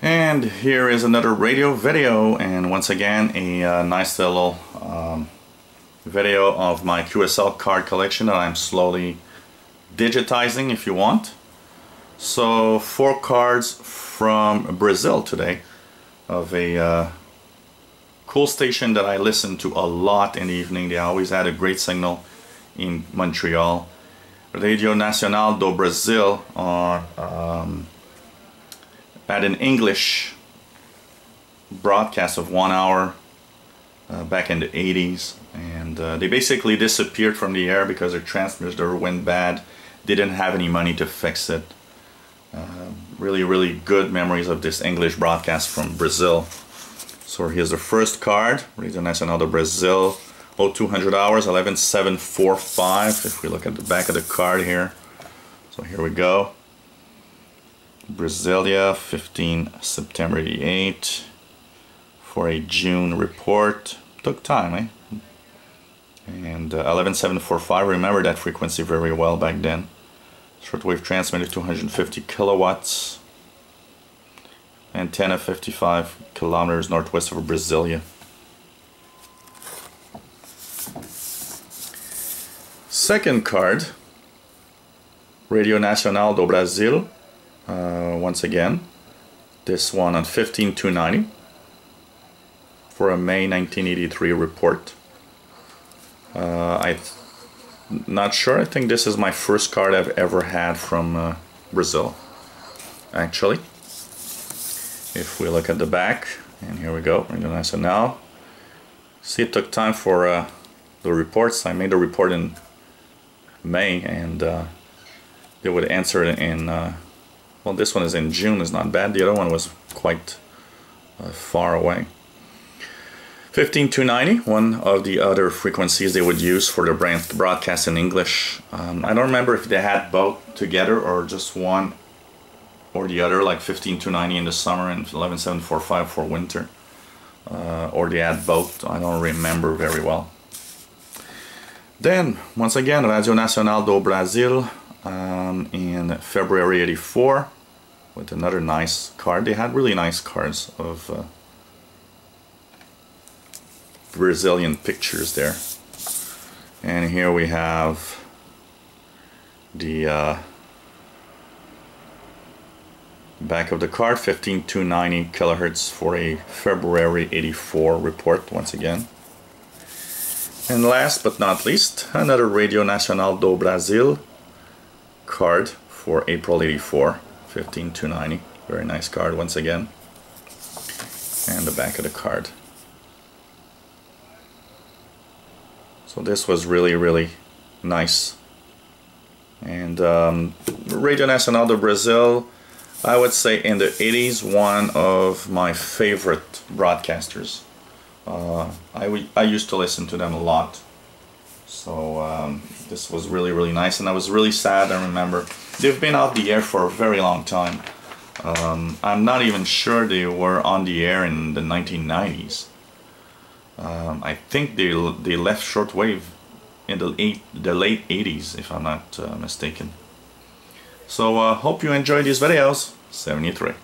And here is another radio video and once again a uh, nice little um, video of my QSL card collection that I'm slowly digitizing if you want. So four cards from Brazil today of a uh, cool station that I listen to a lot in the evening. They always had a great signal in Montreal. Radio Nacional do Brasil on um, had an English broadcast of one hour uh, back in the 80s and uh, they basically disappeared from the air because their transmitter went bad didn't have any money to fix it. Uh, really really good memories of this English broadcast from Brazil. So here's the first card. Radio Nacional do Brasil. 0200 hours 11745 if we look at the back of the card here. So here we go Brasilia, 15 September 88 for a June report. Took time, eh? And uh, 11745, remember that frequency very well back then. Shortwave transmitter 250 kilowatts. Antenna 55 kilometers northwest of Brasilia. Second card, Radio Nacional do Brasil, uh, once again this one on 15290 for a May 1983 report. Uh, I'm not sure. I think this is my first card I've ever had from uh, Brazil actually. If we look at the back and here we go so now see it took time for uh, the reports. I made a report in May and uh, they would answer it in uh, well, this one is in June, is not bad. The other one was quite uh, far away. 15290, one of the other frequencies they would use for their broadcast in English. Um, I don't remember if they had both together or just one or the other, like 15290 in the summer and 11745 for winter. Uh, or they had both, I don't remember very well. Then, once again, Radio Nacional do Brasil um, in February 84 with another nice card. They had really nice cards of uh, Brazilian pictures there. And here we have the uh, back of the card, 15290 kilohertz for a February 84 report once again. And last but not least, another Radio Nacional do Brasil card for April 84. 15290 very nice card once again. And the back of the card. So this was really really nice. And um, Radio Nacional do Brasil I would say in the 80s one of my favorite broadcasters. Uh, I, I used to listen to them a lot so um, this was really really nice and I was really sad I remember. They've been off the air for a very long time. Um, I'm not even sure they were on the air in the 1990s um, I think they, they left shortwave in the, eight, the late 80s if I'm not uh, mistaken. So uh, hope you enjoyed these videos. 73